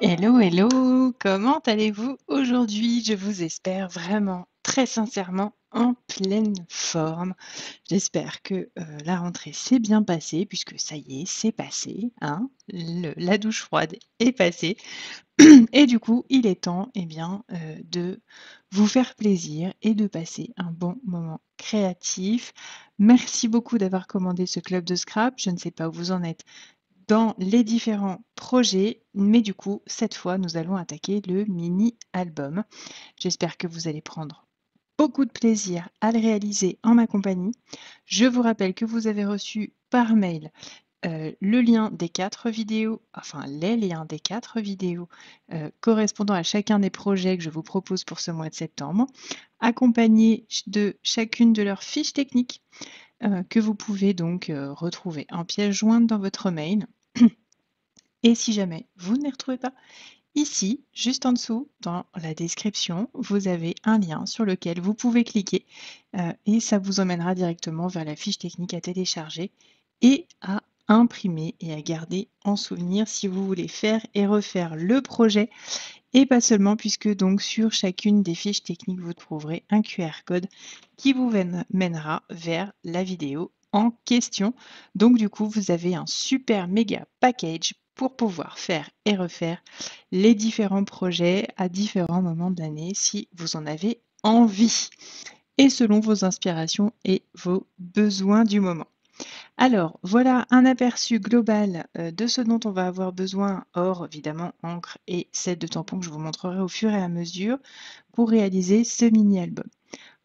Hello, hello, comment allez-vous aujourd'hui? Je vous espère vraiment très sincèrement en pleine forme. J'espère que euh, la rentrée s'est bien passée, puisque ça y est, c'est passé, hein. La douche froide est passée. Et du coup, il est temps eh bien, euh, de vous faire plaisir et de passer un bon moment créatif. Merci beaucoup d'avoir commandé ce club de scrap. Je ne sais pas où vous en êtes dans les différents projets, mais du coup, cette fois, nous allons attaquer le mini-album. J'espère que vous allez prendre beaucoup de plaisir à le réaliser en ma compagnie. Je vous rappelle que vous avez reçu par mail euh, le lien des quatre vidéos, enfin les liens des quatre vidéos euh, correspondant à chacun des projets que je vous propose pour ce mois de septembre, accompagnés de chacune de leurs fiches techniques euh, que vous pouvez donc retrouver en pièce jointe dans votre mail. Et si jamais vous ne les retrouvez pas, ici, juste en dessous, dans la description, vous avez un lien sur lequel vous pouvez cliquer euh, et ça vous emmènera directement vers la fiche technique à télécharger et à imprimer et à garder en souvenir si vous voulez faire et refaire le projet. Et pas seulement puisque donc sur chacune des fiches techniques vous trouverez un QR code qui vous mènera vers la vidéo en question. Donc du coup vous avez un super méga package pour pouvoir faire et refaire les différents projets à différents moments de l'année si vous en avez envie et selon vos inspirations et vos besoins du moment. Alors, voilà un aperçu global euh, de ce dont on va avoir besoin, hors évidemment encre et set de tampons que je vous montrerai au fur et à mesure pour réaliser ce mini-album.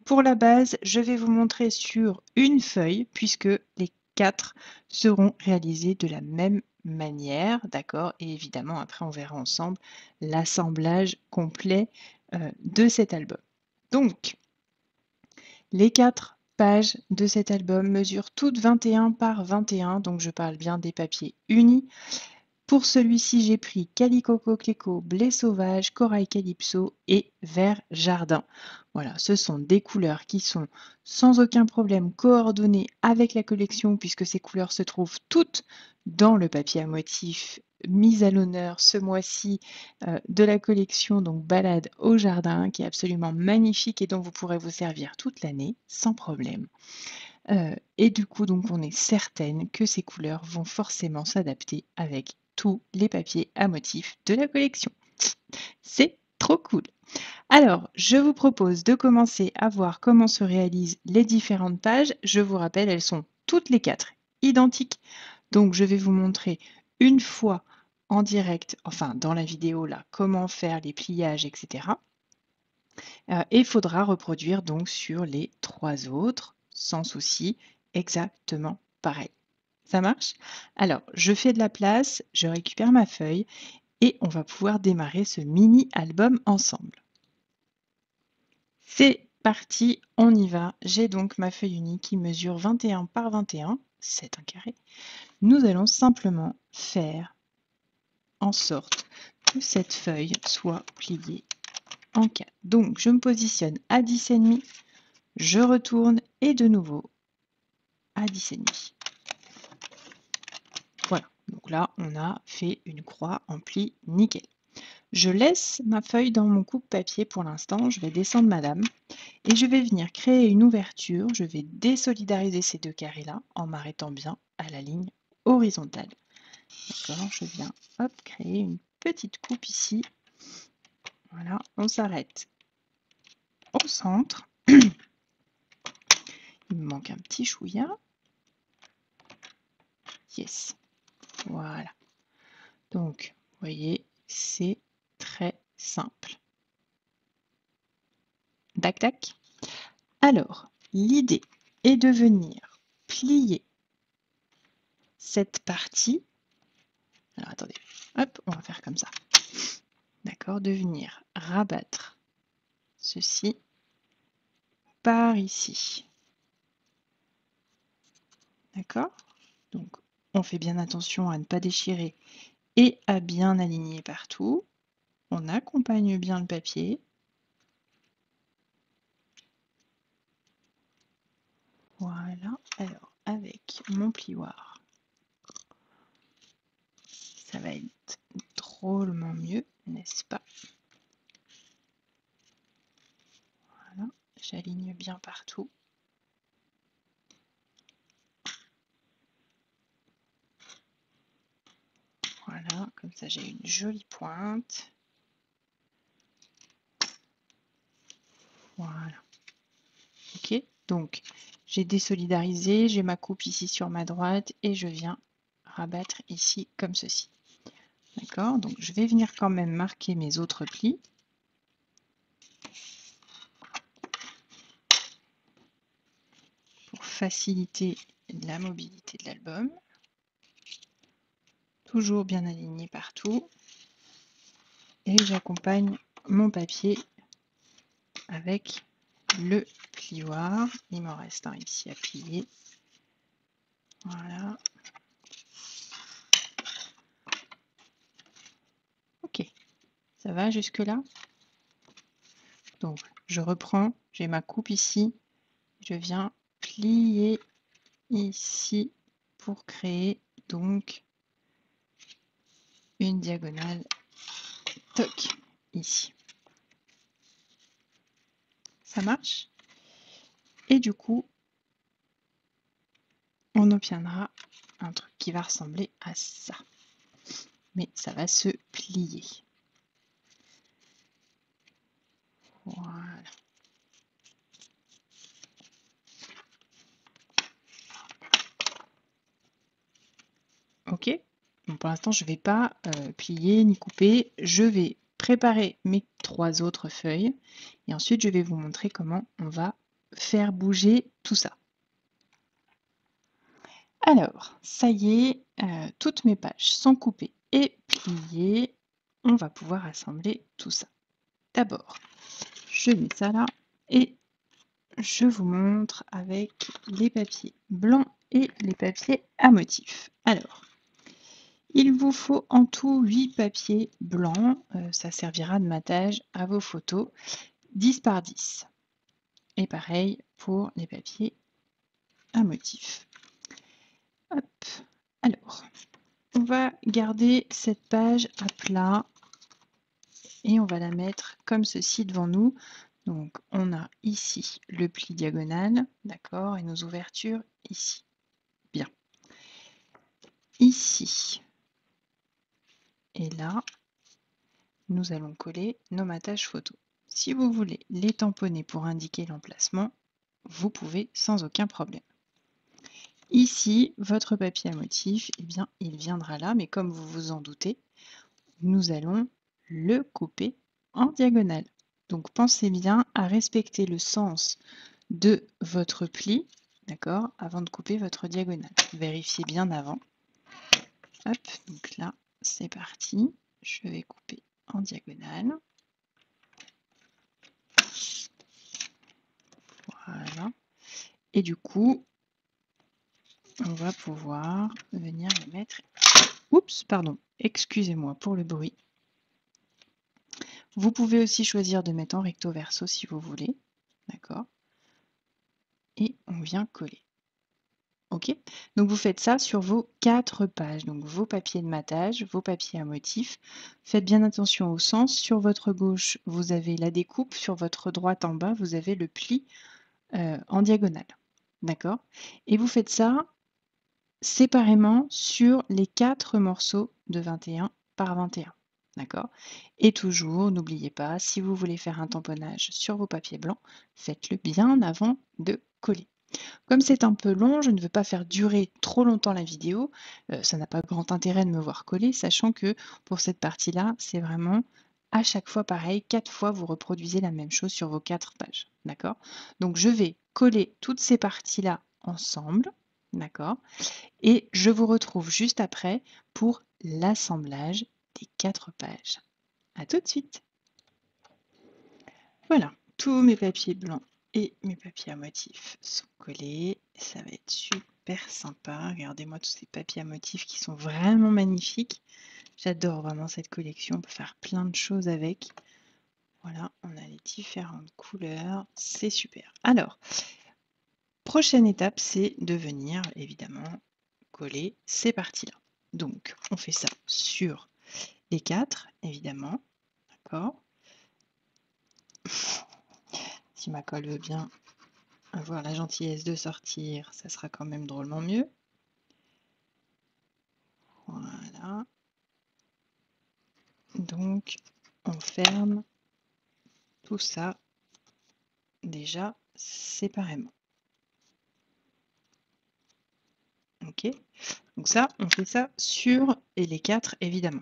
Pour la base, je vais vous montrer sur une feuille puisque les quatre seront réalisés de la même manière, d'accord? Et évidemment, après, on verra ensemble l'assemblage complet euh, de cet album. Donc, les quatre pages de cet album mesurent toutes 21 par 21, donc je parle bien des papiers unis. Pour celui-ci, j'ai pris Calico Coquelicot, Blé Sauvage, Corail Calypso et Vert Jardin. Voilà, ce sont des couleurs qui sont sans aucun problème coordonnées avec la collection puisque ces couleurs se trouvent toutes dans le papier à motif mis à l'honneur ce mois-ci euh, de la collection donc Balade au jardin qui est absolument magnifique et dont vous pourrez vous servir toute l'année sans problème. Euh, et du coup, donc, on est certaine que ces couleurs vont forcément s'adapter avec les papiers à motif de la collection. C'est trop cool. Alors, je vous propose de commencer à voir comment se réalisent les différentes pages. Je vous rappelle, elles sont toutes les quatre identiques. Donc, je vais vous montrer une fois en direct, enfin dans la vidéo là, comment faire les pliages, etc. Euh, et il faudra reproduire donc sur les trois autres, sans souci, exactement pareil. Ça marche? Alors, je fais de la place, je récupère ma feuille et on va pouvoir démarrer ce mini-album ensemble. C'est parti, on y va. J'ai donc ma feuille unique qui mesure 21 par 21, c'est un carré. Nous allons simplement faire en sorte que cette feuille soit pliée en 4. Donc, je me positionne à 10,5, je retourne et de nouveau à 10,5. Donc là, on a fait une croix en pli nickel. Je laisse ma feuille dans mon coupe-papier pour l'instant. Je vais descendre madame et je vais venir créer une ouverture. Je vais désolidariser ces deux carrés-là en m'arrêtant bien à la ligne horizontale. D'accord, je viens hop, créer une petite coupe ici. Voilà, on s'arrête au centre. Il me manque un petit chouïa. Yes. Voilà. Donc, vous voyez, c'est très simple. Tac, tac. Alors, l'idée est de venir plier cette partie. Alors, attendez. Hop, on va faire comme ça. D'accord De venir rabattre ceci par ici. D'accord? Donc, on fait bien attention à ne pas déchirer et à bien aligner partout. On accompagne bien le papier. Voilà, alors avec mon plioir, ça va être drôlement mieux, n'est-ce pas? Voilà, j'aligne bien partout. Voilà, comme j'ai une jolie pointe. Voilà. Ok, donc j'ai désolidarisé, j'ai ma coupe ici sur ma droite et je viens rabattre ici comme ceci. D'accord Donc je vais venir quand même marquer mes autres plis. Pour faciliter la mobilité de l'album. Toujours bien aligné partout. Et j'accompagne mon papier avec le plioir. Il m'en reste un ici à plier. Voilà. Ok, ça va jusque-là? Donc, je reprends, j'ai ma coupe ici. Je viens plier ici pour créer donc une diagonale toc ici. Ça marche? Et du coup, on obtiendra un truc qui va ressembler à ça. Mais ça va se plier. Voilà. Ok pour l'instant, je ne vais pas euh, plier ni couper. Je vais préparer mes trois autres feuilles et ensuite je vais vous montrer comment on va faire bouger tout ça. Alors, ça y est, euh, toutes mes pages sont coupées et pliées. On va pouvoir assembler tout ça. D'abord, je mets ça là et je vous montre avec les papiers blancs et les papiers à motifs. Alors, il vous faut en tout 8 papiers blancs. Euh, ça servira de matage à vos photos. 10 par 10. Et pareil pour les papiers à motif. Alors, on va garder cette page à plat et on va la mettre comme ceci devant nous. Donc, on a ici le pli diagonal, d'accord, et nos ouvertures ici. Bien. Ici, et là, nous allons coller nos matages photos. Si vous voulez les tamponner pour indiquer l'emplacement, vous pouvez sans aucun problème. Ici, votre papier à motif, eh bien, il viendra là, mais comme vous vous en doutez, nous allons le couper en diagonale. Donc pensez bien à respecter le sens de votre pli, d'accord, avant de couper votre diagonale. Vérifiez bien avant. Hop, donc là, c'est parti. Je vais couper en diagonale. Voilà. Et du coup, on va pouvoir venir le mettre. Oups, pardon, excusez-moi pour le bruit. Vous pouvez aussi choisir de mettre en recto verso si vous voulez. D'accord? Et on vient coller. Donc vous faites ça sur vos quatre pages, donc vos papiers de matage, vos papiers à motif. Faites bien attention au sens. Sur votre gauche, vous avez la découpe. Sur votre droite en bas, vous avez le pli euh, en diagonale. D'accord? Et vous faites ça séparément sur les quatre morceaux de 21 par 21. D'accord? Et toujours, n'oubliez pas, si vous voulez faire un tamponnage sur vos papiers blancs, faites-le bien avant de coller. Comme c'est un peu long, je ne veux pas faire durer trop longtemps la vidéo. Euh, ça n'a pas grand intérêt de me voir coller, sachant que pour cette partie-là, c'est vraiment à chaque fois pareil, quatre fois vous reproduisez la même chose sur vos quatre pages. D'accord? Donc je vais coller toutes ces parties-là ensemble. D'accord? Et je vous retrouve juste après pour l'assemblage des quatre pages. A tout de suite Voilà, tous mes papiers blancs et mes papiers à motifs sont collés. Ça va être super sympa. Regardez-moi tous ces papiers à motifs qui sont vraiment magnifiques. J'adore vraiment cette collection. On peut faire plein de choses avec. Voilà, on a les différentes couleurs. C'est super. Alors, prochaine étape, c'est de venir évidemment coller ces parties-là. Donc, on fait ça sur et 4, évidemment. D'accord? Ma colle veut bien avoir la gentillesse de sortir, ça sera quand même drôlement mieux. Voilà. Donc, on ferme tout ça déjà séparément. Ok Donc ça, on fait ça sur et les quatre, évidemment.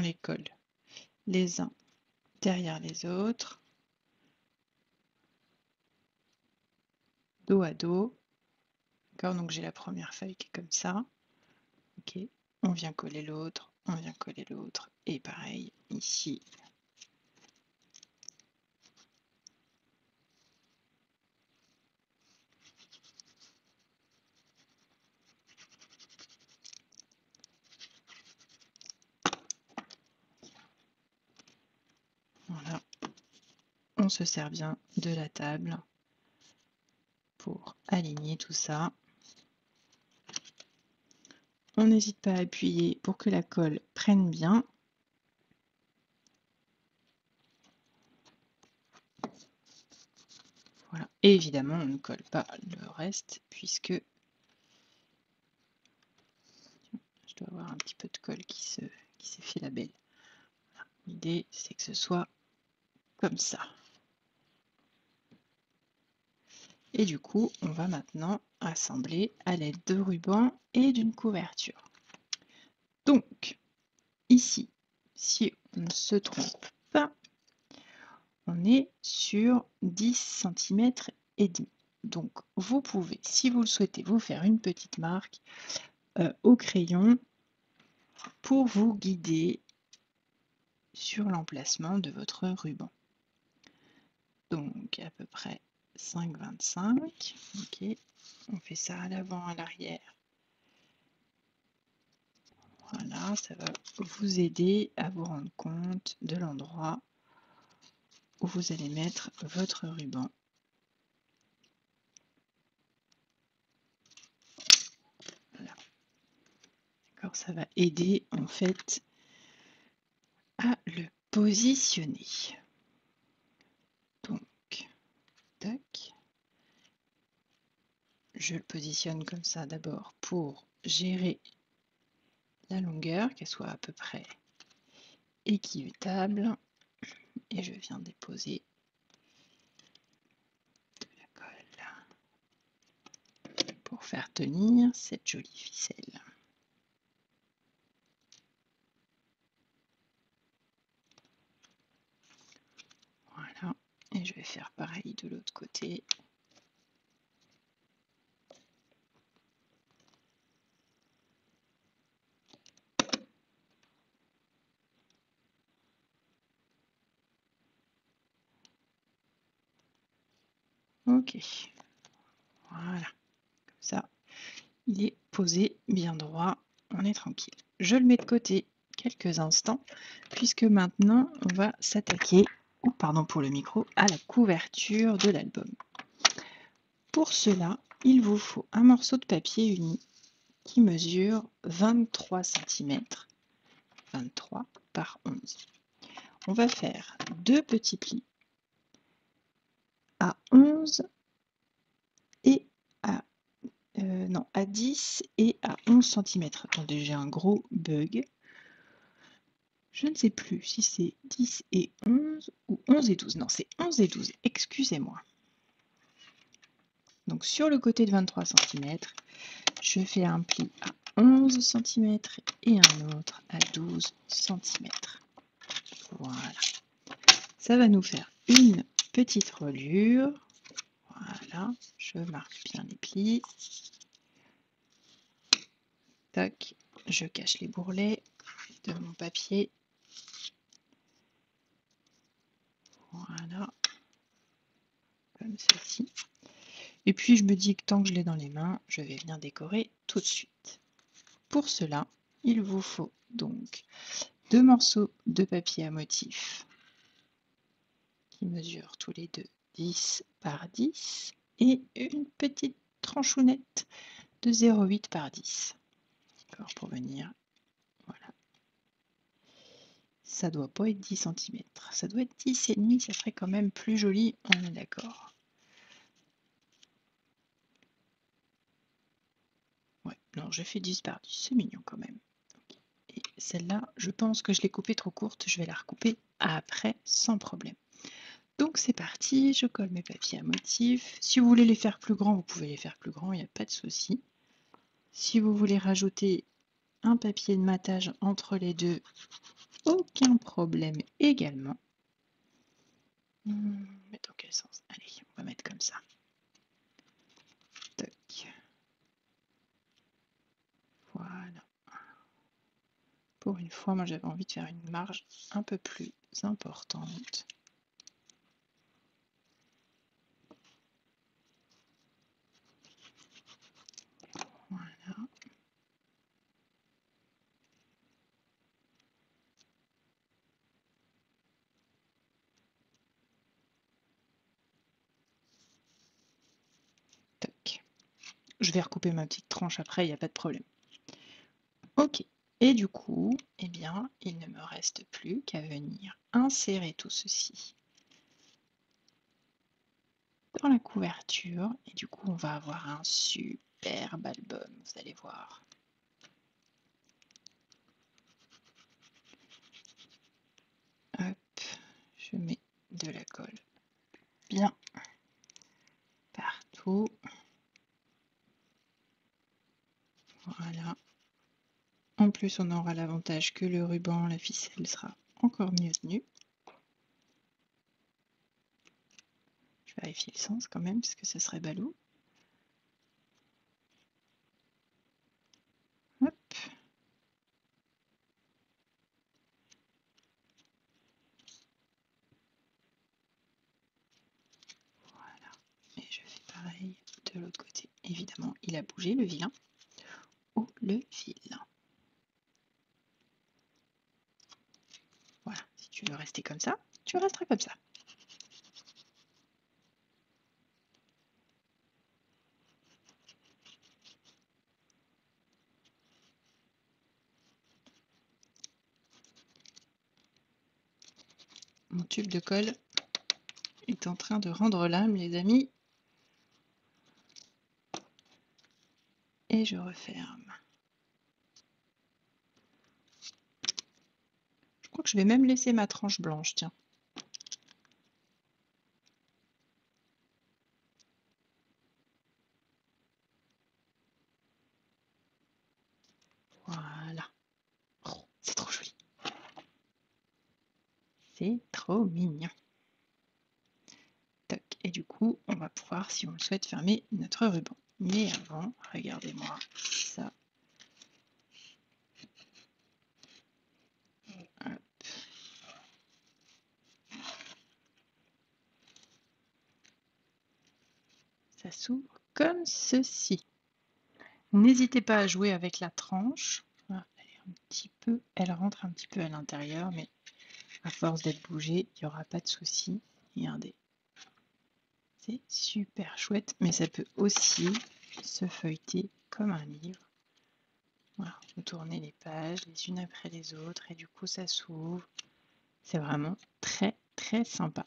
Les colle les uns derrière les autres, dos à dos. D'accord, donc j'ai la première feuille qui est comme ça. Ok, on vient coller l'autre, on vient coller l'autre, et pareil ici. Voilà, on se sert bien de la table pour aligner tout ça. On n'hésite pas à appuyer pour que la colle prenne bien. Voilà. Évidemment, on ne colle pas le reste puisque je dois avoir un petit peu de colle qui se qui s'est fait la belle. L'idée, c'est que ce soit comme ça. Et du coup, on va maintenant assembler à l'aide de ruban et d'une couverture. Donc, ici, si on ne se trompe pas, on est sur 10 cm et demi. Donc, vous pouvez, si vous le souhaitez, vous faire une petite marque euh, au crayon pour vous guider sur l'emplacement de votre ruban. Donc, à peu près 5,25. Ok, on fait ça à l'avant, à l'arrière. Voilà, ça va vous aider à vous rendre compte de l'endroit où vous allez mettre votre ruban. Ça va aider en fait à le positionner. Je le positionne comme ça d'abord pour gérer la longueur, qu'elle soit à peu près équitable. Et je viens déposer de la colle pour faire tenir cette jolie ficelle. Voilà, et je vais faire pareil de l'autre côté. Ok. Voilà. Comme ça, il est posé bien droit. On est tranquille. Je le mets de côté quelques instants, puisque maintenant, on va s'attaquer, ou pardon pour le micro, à la couverture de l'album. Pour cela, il vous faut un morceau de papier uni qui mesure 23 cm, 23 par 11. On va faire deux petits plis à 11 et à, euh, non, à 10 et à 11 cm. Attendez, j'ai un gros bug. Je ne sais plus si c'est 10 et 11 ou 11 et 12. Non, c'est 11 et 12, excusez-moi. Donc sur le côté de 23 cm, je fais un pli à 11 cm et un autre à 12 cm. Voilà. Ça va nous faire une petite reliure. Voilà, je marque bien les plis. Tac, je cache les bourrelets de mon papier. Voilà, comme ceci. Et puis je me dis que tant que je l'ai dans les mains, je vais venir décorer tout de suite. Pour cela, il vous faut donc deux morceaux de papier à motif qui mesurent tous les deux 10 par 10 et une petite tranchounette de 0,8 par 10. D'accord, pour venir, voilà. Ça doit pas être 10 cm, ça doit être 10 et demi, ça serait quand même plus joli, on est d'accord. Ouais, non, je fais 10 par 10, c'est mignon quand même. Et celle-là, je pense que je l'ai coupée trop courte, je vais la recouper après sans problème. Donc c'est parti, je colle mes papiers à motif. Si vous voulez les faire plus grands, vous pouvez les faire plus grands, il n'y a pas de souci. Si vous voulez rajouter un papier de matage entre les deux, aucun problème également. Hmm, mais dans quel sens? Allez, on va mettre comme ça. Voilà. Pour une fois, moi j'avais envie de faire une marge un peu plus importante. Voilà. Recouper ma petite tranche après, il n'y a pas de problème. Ok. Et du coup, eh bien, il ne me reste plus qu'à venir insérer tout ceci dans la couverture. Et du coup, on va avoir un superbe album, vous allez voir. Hop, je mets de la colle bien partout. En plus, on aura l'avantage que le ruban, la ficelle sera encore mieux tenue. Je vérifie le sens quand même, parce que ce serait ballot. Hop. Voilà. Et je fais pareil de l'autre côté. Évidemment, il a bougé, le vilain. Le vilain. tu veux rester comme ça, tu resteras comme ça. Mon tube de colle est en train de rendre l'âme, les amis. Et je referme. Je vais même laisser ma tranche blanche, tiens. Voilà. Oh, c'est trop joli. C'est trop mignon. Et du coup, on va pouvoir, si on le souhaite, fermer notre ruban. Mais avant, regardez-moi ça. ça comme ceci. N'hésitez pas à jouer avec la tranche. peu, elle rentre un petit peu à l'intérieur, mais à force d'être bougée, il n'y aura pas de souci. Regardez. C'est super chouette, mais ça peut aussi se feuilleter comme un livre. Vous tournez les pages les unes après les autres et du coup ça s'ouvre. C'est vraiment très très sympa.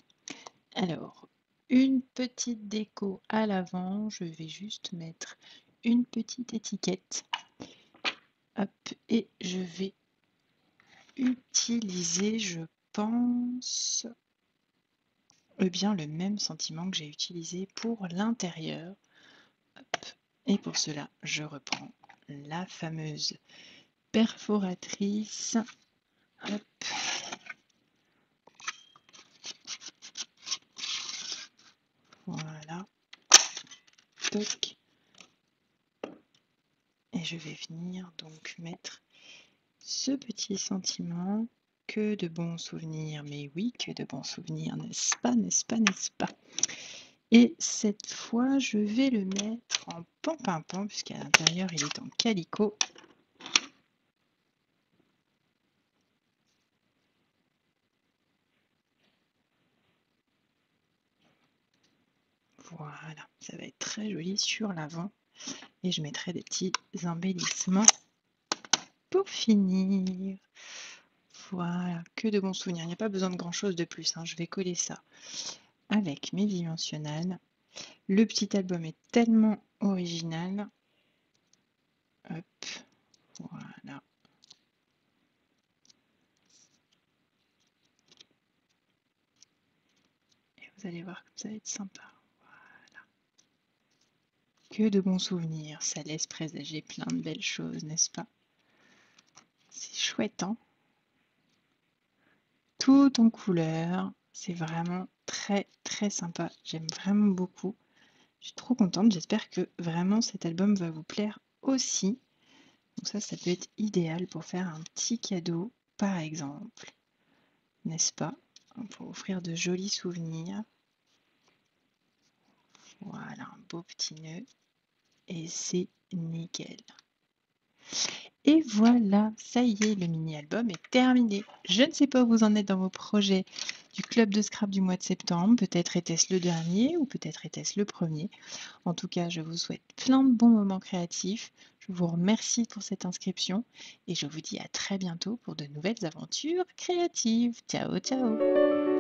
Alors, une petite déco à l'avant, je vais juste mettre une petite étiquette. Et je vais utiliser, je pense, eh bien le même sentiment que j'ai utilisé pour l'intérieur. Et pour cela, je reprends la fameuse perforatrice. Voilà. Et je vais venir donc mettre ce petit sentiment. Que de bons souvenirs, mais oui, que de bons souvenirs, n'est-ce pas, n'est-ce pas, n'est-ce pas? Et cette fois, je vais le mettre en pan-pimpon, puisqu'à l'intérieur, il est en calicot. Voilà, ça va être très joli sur l'avant. Et je mettrai des petits embellissements pour finir. Voilà, que de bons souvenirs. Il n'y a pas besoin de grand chose de plus. Hein. Je vais coller ça avec mes dimensionnels. Le petit album est tellement original. Hop, voilà. Et vous allez voir comme ça va être sympa. Que de bons souvenirs. Ça laisse présager plein de belles choses, n'est-ce pas? C'est chouette, hein? Tout en couleur. C'est vraiment très très sympa. J'aime vraiment beaucoup. Je suis trop contente. J'espère que vraiment cet album va vous plaire aussi. Donc ça, ça peut être idéal pour faire un petit cadeau, par exemple. N'est-ce pas? Pour offrir de jolis souvenirs. Voilà, un beau petit nœud. Et c'est nickel. Et voilà, ça y est, le mini-album est terminé. Je ne sais pas où vous en êtes dans vos projets du club de scrap du mois de septembre. Peut-être était-ce le dernier ou peut-être était-ce le premier. En tout cas, je vous souhaite plein de bons moments créatifs. Je vous remercie pour cette inscription et je vous dis à très bientôt pour de nouvelles aventures créatives. Ciao, ciao